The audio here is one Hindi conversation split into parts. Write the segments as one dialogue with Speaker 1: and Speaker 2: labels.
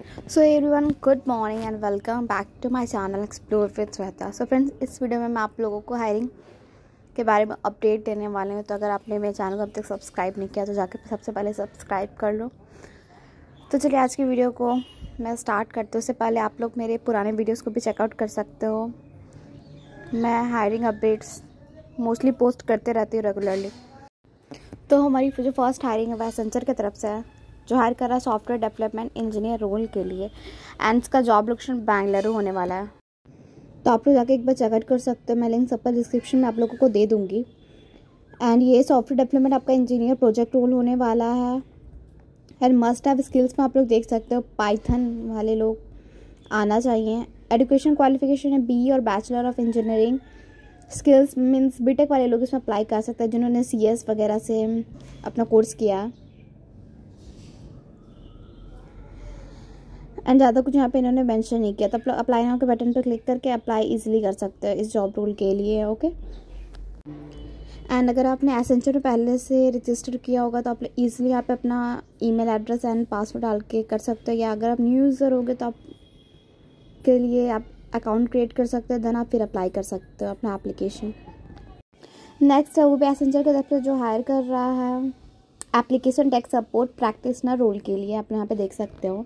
Speaker 1: So everyone good morning and welcome back to my channel explore with Shweta so friends इस वीडियो में मैं आप लोगों को हायरिंग के बारे में अपडेट देने वाले हूँ। तो अगर आपने मेरे चैनल को अब तक सब्सक्राइब नहीं किया तो जाके सबसे पहले सब्सक्राइब कर लो। तो चलिए आज की वीडियो को मैं स्टार्ट करती हूँ। उससे पहले आप लोग मेरे पुराने वीडियोज़ को भी चेकआउट कर सकते हो। मैं हायरिंग अपडेट्स मोस्टली पोस्ट करते रहती हूँ रेगुलरली तो हमारी जो फ़र्स्ट हायरिंग है, वह सेंचर की तरफ़ से है। जो हायर कर रहा है सॉफ्टवेयर डेवलपमेंट इंजीनियर रोल के लिए। एंड इसका जॉब लोकेशन बेंगलुरु होने वाला है। तो आप लोग जाके एक बार चेकआउट कर सकते हो। मैं लिंक सब पर डिस्क्रिप्शन में आप लोगों को दे दूँगी। एंड ये सॉफ्टवेयर डेवलपमेंट आपका इंजीनियर प्रोजेक्ट रोल होने वाला है। एंड मस्ट हैव स्किल्स में आप लोग देख सकते हो पाइथन वाले लोग आना चाहिए। एडुकेशन क्वालिफिकेशन है बी और bachelor of engineering skills means BTech वाले लोग इसमें अप्लाई कर सकते हैं, जिन्होंने सीएस वगैरह से अपना कोर्स किया। है एंड ज़्यादा कुछ यहाँ पे इन्होंने मेंशन नहीं किया तो अप्लाई नाउ के बटन पर क्लिक करके अप्लाई इजीली कर सकते हो इस जॉब रोल के लिए ओके एंड अगर आपने एसेंचर में पहले से रजिस्टर किया होगा तो आप इजीली यहाँ पे अपना ईमेल एड्रेस एंड पासवर्ड डाल के कर सकते हो, या अगर आप न्यू यूज़र होगे तो आप के लिए आप अकाउंट क्रिएट कर सकते हो देन आप फिर अप्लाई कर सकते हो अपना एप्लीकेशन नेक्स्ट है, वो भी एसेंचर के तरफ़ से जो हायर कर रहा है application tech support practitioner role के लिए आप यहाँ पे देख सकते हो।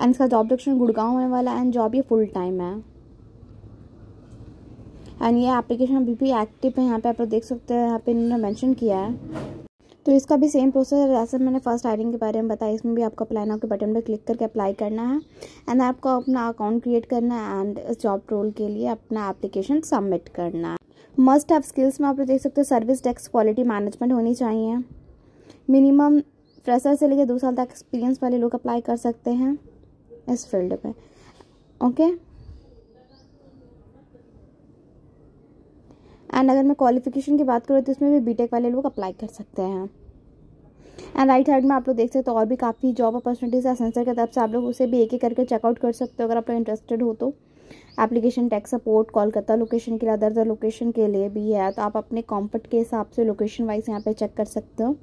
Speaker 1: एंड इसका जॉब डिस्क्रिप्शन गुड़गांव होने वाला है एंड जॉब ये फुल टाइम है। एंड ये एप्लीकेशन अभी भी एक्टिव है, यहाँ पे आप लोग देख सकते हैं, यहाँ पे इन्होंने मेंशन किया है। तो इसका भी सेम प्रोसेस जैसे मैंने फ़र्स्ट हायरिंग के बारे में बताया, इसमें भी आपको अप्लाई नाउ के बटन पर क्लिक करके अप्लाई करना है। एंड आपको अपना अकाउंट क्रिएट करना है एंड इस जॉब रोल के लिए अपना एप्लीकेशन सबमिट करना है। मस्ट हैव स्किल्स में आप लोग देख सकते हैं सर्विस डेस्क क्वालिटी मैनेजमेंट होनी चाहिए। मिनिमम फ्रेशर से लेकर दो साल तक एक्सपीरियंस वाले लोग अप्लाई कर सकते हैं। इस फ़ील्ड में। ओके? एंड अगर मैं क्वालिफिकेशन की बात करूँ तो इसमें भी बीटेक वाले लोग अप्लाई कर सकते हैं। एंड राइट साइड में आप लोग देख सकते हो, और भी काफ़ी जॉब अपॉर्चुनिटीज़ है। सेंसर की तरफ़ से आप लोग उसे भी एक एक करके चेकआउट कर सकते हो, अगर आप लोग इंटरेस्टेड हो तो। Application tech support Kolkata location के लिए, अदर अदर लोकेशन के लिए भी है। तो आप अपने कॉम्फर्ट के हिसाब से लोकेशन वाइज यहाँ पे चेक कर सकते हो।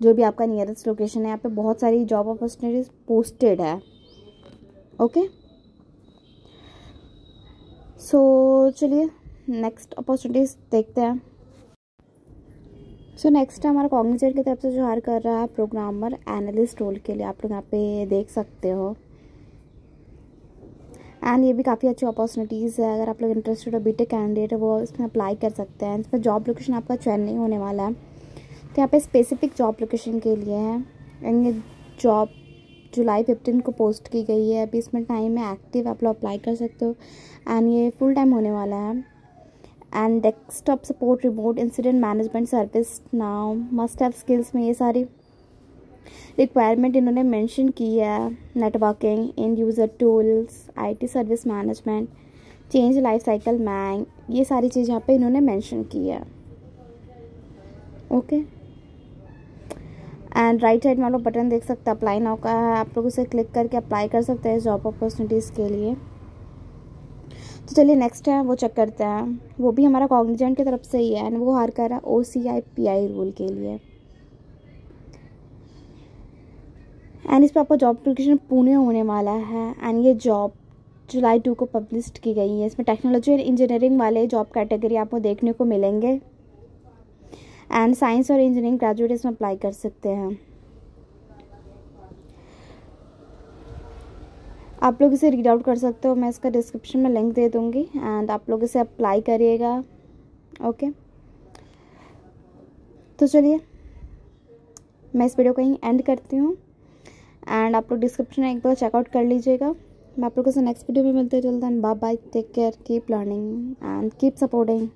Speaker 1: जो भी आपका नियरेस्ट लोकेशन है, यहाँ पे बहुत सारी जॉब अपॉर्चुनिटीज़ पोस्टेड है। ओके सो चलिए नेक्स्ट अपॉर्चुनिटीज़ देखते हैं। सो नेक्स्ट है हमारा कॉग्निजेंट की तरफ़ से जो हायर कर रहा है प्रोग्रामर एनालिस्ट रोल के लिए। आप लोग यहाँ पे देख सकते हो। एंड ये भी काफ़ी अच्छी अपॉर्चुनिटीज़ है। अगर आप लोग इंटरेस्टेड हो बीटेक कैंडिडेट है, वो इसमें अप्लाई कर सकते हैं। इसमें जॉब लोकेशन आपका चयन नहीं होने वाला है। तो यहाँ पे स्पेसिफिक जॉब लोकेशन के लिए है। एंड ये जॉब जुलाई फिफ्टीन को पोस्ट की गई है। अभी इसमें टाइम है एक्टिव आप लोग अप्लाई कर सकते हो। एंड ये फुल टाइम होने वाला है। And desktop support remote incident management service now must have skills में ये सारी रिक्वायरमेंट इन्होंने मेंशन की है। Networking end user tools IT service management change life cycle मैंग ये सारी चीज़ यहाँ पे इन्होंने मेंशन की है। Okay okay? And right side में आप लोग बटन देख सकते हैं अप्लाई नाउ का आप लोग उसे क्लिक करके अप्लाई कर सकते हैं जॉब अपॉर्चुनिटीज़ के लिए। तो चलिए नेक्स्ट है, वो चेक करते हैं। वो भी हमारा कॉग्निजेंट की तरफ़ से ही है एंड वो हार कर रहा है ओ सी आई पी आई रूल के लिए। एंड इस पर आपको जॉब एप्लीकेशन पुणे होने वाला है एंड ये जॉब जुलाई टू को पब्लिश की गई है। इसमें टेक्नोलॉजी और इंजीनियरिंग वाले जॉब कैटेगरी आपको देखने को मिलेंगे। एंड साइंस और इंजीनियरिंग ग्रेजुएट इसमें अप्लाई कर सकते हैं। आप लोग इसे रीड आउट कर सकते हो। मैं इसका डिस्क्रिप्शन में लिंक दे दूँगी एंड आप लोग इसे अप्लाई करिएगा। ओके तो चलिए, मैं इस वीडियो को यहीं एंड करती हूँ एंड आप लोग डिस्क्रिप्शन में एक बार चेकआउट कर लीजिएगा। मैं आप लोगों से नेक्स्ट वीडियो में मिलते चलता and bye bye take care keep learning and keep supporting